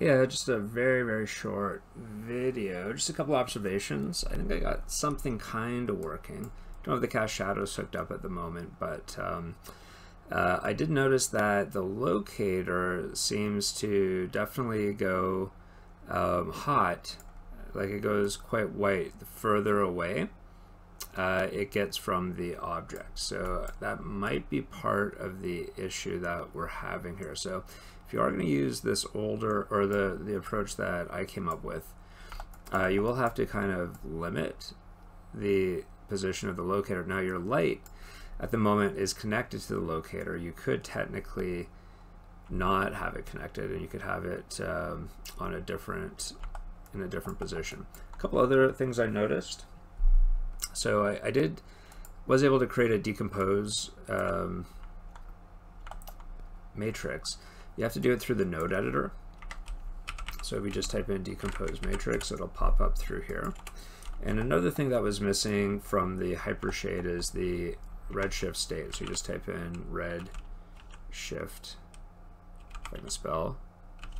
Yeah, just a very, very short video. Just a couple observations. I think I got something kind of working. Don't have the cast shadows hooked up at the moment, but um, uh, I did notice that the locator seems to definitely go um, hot, like it goes quite white the further away uh, it gets from the object. So that might be part of the issue that we're having here. So if you are going to use this older or the, the approach that I came up with, uh, you will have to kind of limit the position of the locator. Now your light at the moment is connected to the locator. You could technically not have it connected and you could have it um, on a different in a different position. A couple other things I noticed. So I, I did was able to create a decompose um, matrix. You have to do it through the node editor. So if you just type in decompose matrix, it'll pop up through here. And another thing that was missing from the hypershade is the redshift state. So you just type in red shift, if I spell,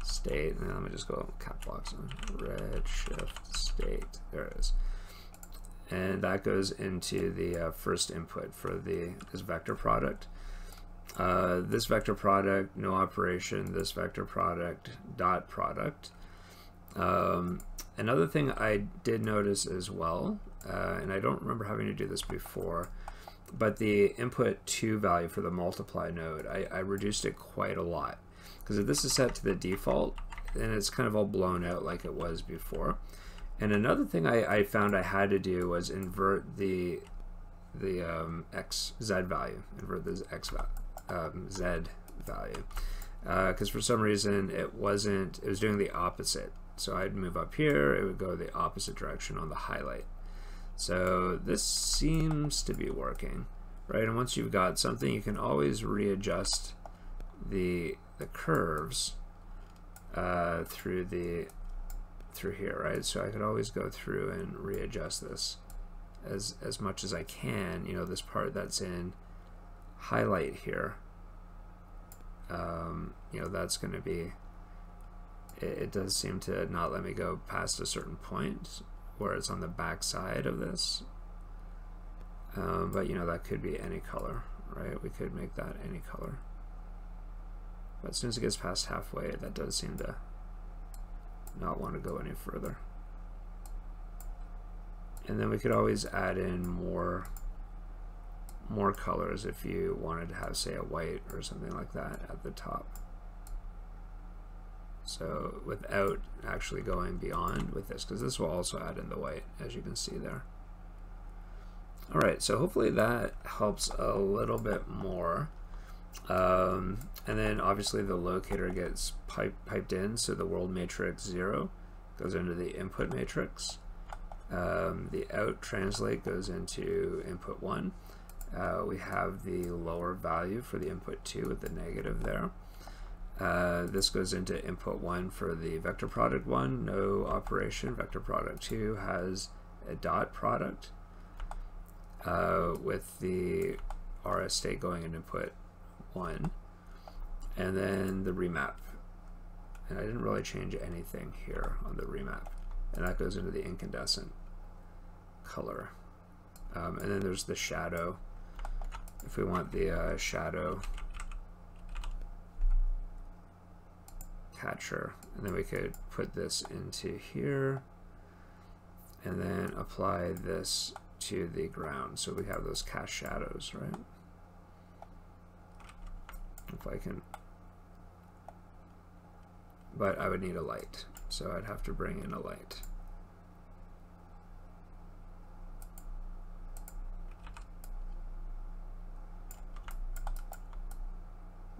state, and let me just go cap locks on redshift state. There it is and that goes into the uh, first input for the this vector product. Uh, this vector product, no operation, this vector product, dot product. Um, another thing I did notice as well, uh, and I don't remember having to do this before, but the input 2 value for the multiply node, I, I reduced it quite a lot. Because if this is set to the default, then it's kind of all blown out like it was before. And another thing I, I found I had to do was invert the the um, x z value, invert the x um, z value, because uh, for some reason it wasn't. It was doing the opposite. So I'd move up here, it would go the opposite direction on the highlight. So this seems to be working, right? And once you've got something, you can always readjust the the curves uh, through the through here, right? So I could always go through and readjust this as, as much as I can. You know, this part that's in highlight here, um, you know, that's going to be, it, it, does seem to not let me go past a certain point where it's on the back side of this. Um, but, you know, that could be any color, right? We could make that any color. But as soon as it gets past halfway, that does seem to not want to go any further. And then we could always add in more more colors if you wanted to have say a white or something like that at the top. So without actually going beyond with this, because this will also add in the white, as you can see there. All right, so hopefully that helps a little bit more. Um, and then obviously the locator gets pipe, piped in, so the world matrix 0 goes into the input matrix. Um, the out translate goes into input 1. Uh, we have the lower value for the input 2 with the negative there. Uh, this goes into input 1 for the vector product 1, no operation. Vector product 2 has a dot product uh, with the RS state going in input 1 and then the remap. And I didn't really change anything here on the remap. And that goes into the incandescent color. Um, and then there's the shadow. If we want the uh, shadow catcher and then we could put this into here and then apply this to the ground. So we have those cast shadows right I can. But I would need a light so I'd have to bring in a light.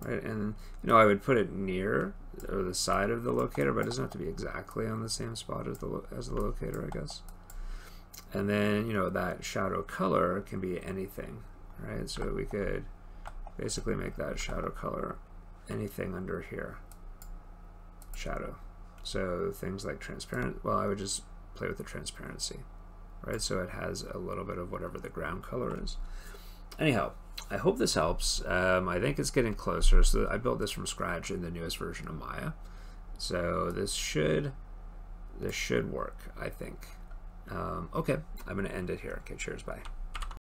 Right and you know I would put it near or the side of the locator but it doesn't have to be exactly on the same spot as the, as the locator I guess. And then you know that shadow color can be anything right? So we could basically make that shadow color anything under here. Shadow. So things like transparent well I would just play with the transparency right? So it has a little bit of whatever the ground color is. Anyhow I hope this helps. Um, I think it's getting closer. So I built this from scratch in the newest version of Maya. So this should this should work, I think. Um, okay, I'm going to end it here. Okay, cheers, bye.